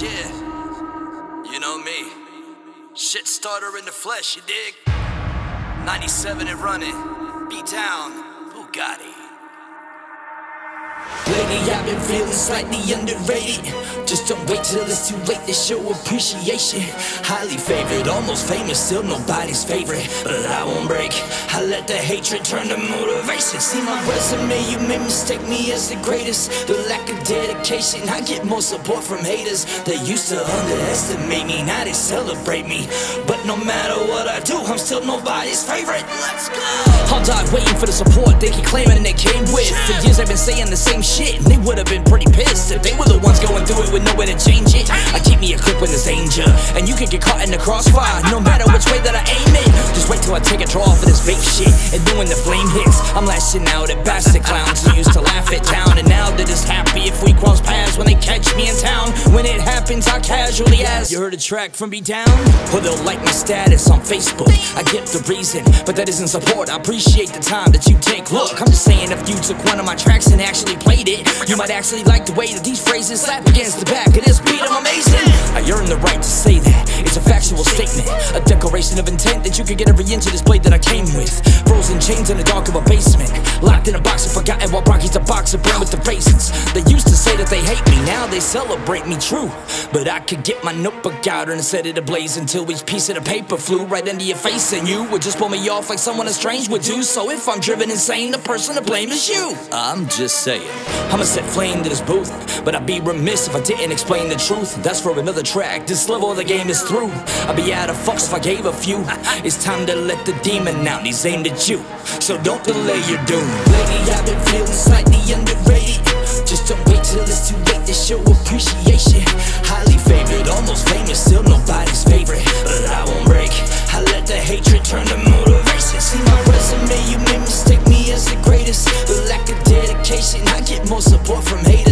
Yeah, you know me. Shit starter in the flesh, you dig? 97 and running. Beat down, PoohGotti. Lately I've been feeling slightly underrated Just don't wait till it's too late to show appreciation. Highly favored, almost famous, still nobody's favorite. But I won't break, I let the hatred turn to motivation. See my resume, you may mistake me as the greatest. The lack of dedication, I get more support from haters They used to underestimate me, now they celebrate me. But no matter what I do, I'm still nobody's favorite. Let's go! I'll die waiting for the support they keep claiming and they came with. For years I've been saying the same shit And they would've been pretty pissed If they were the ones going through it with nowhere to change it. I keep me equipped when there's danger And you can get caught in the crossfire. No matter which way that I aim it Just wait till I take a draw for this fake shit. And then when the flame hits I'm lashing out at bastard clowns Who used to laugh at town. And now they're just happy if we cross paths When they catch me in town. When it happens I casually ask You heard a track from B-Down? Or they'll like my status on Facebook. I get the reason But that isn't support. I appreciate the time that you take. Look, I'm just saying if you took one of my tracks and actually played it You might actually like the way that these phrases slap against the back. Of this beat I'm amazing. I earn the right to say that. It's a factual statement. A declaration of intent that you could get every inch of this blade that I came with. Frozen chains in the dark of a basement. Locked in a box and forgotten while Rocky's a boxer brand with the raisins that they hate me, now they celebrate me true. But I could get my notebook out and set it ablaze Until each piece of the paper flew right into your face. And you would just pull me off like someone strange would do. So if I'm driven insane, the person to blame is you. I'm just saying I'ma set flame to this booth But I'd be remiss if I didn't explain the truth. That's for another track, this level of the game is through. I'd be out of fucks if I gave a few. It's time to let the demon out, he's aimed at you. So don't delay your doom. Lately I've been feeling of I get more support from haters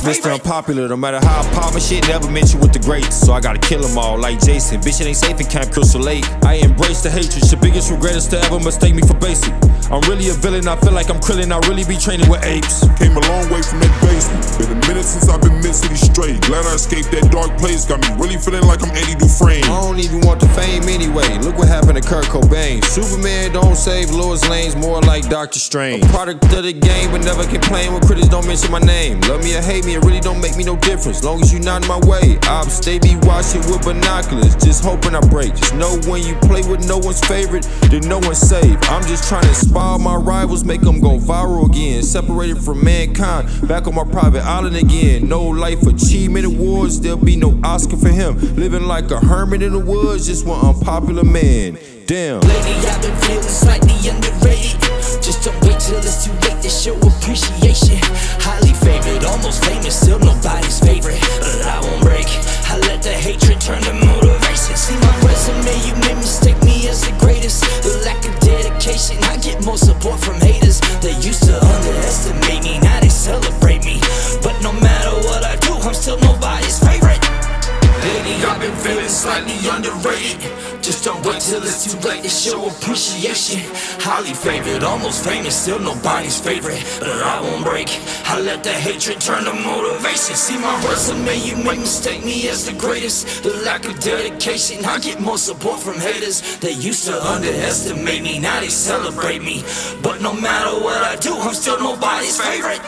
Mr. Unpopular, no matter how I pop my shit, never mention with the greats. So I gotta kill them all, like Jason. Bitch, it ain't safe in Camp Crystal Lake. I embrace the hatred, your biggest regret is to ever mistake me for basic. I'm really a villain, I feel like I'm krillin', I really be training with apes. Came a long way from that basement. Been a minute since I've been mid city straight. Glad I escaped that dark place. Got me really feeling like I'm Andy Dufresne. I don't even want the fame anyway. Look what happened to Kurt Cobain. Superman don't save Lois Lane's more like Doctor Strange. A product of the game, but never complain when critics don't mention my name. Love me or hate me, it really don't make me no difference. Long as you not in my way, I'll stay be watching with binoculars. Just hoping I break. Just know when you play with no one's favorite, then no one's safe. I'm just trying to inspire my rivals, make them go viral again. Separated from mankind, back on my private island again. No life achievement awards, there'll be no Oscar for him. Living like a hermit in the woods, just one unpopular man. Damn. Lately I've been feeling slightly more support from slightly underrated. Just don't wait till it's too late to show appreciation. Highly favored, almost famous, still nobody's favorite. But I won't break, I let the hatred turn to motivation. See my resume, you may mistake me as the greatest. The lack of dedication, I get more support from haters. They used to underestimate me, now they celebrate me. But no matter what I do, I'm still nobody's favorite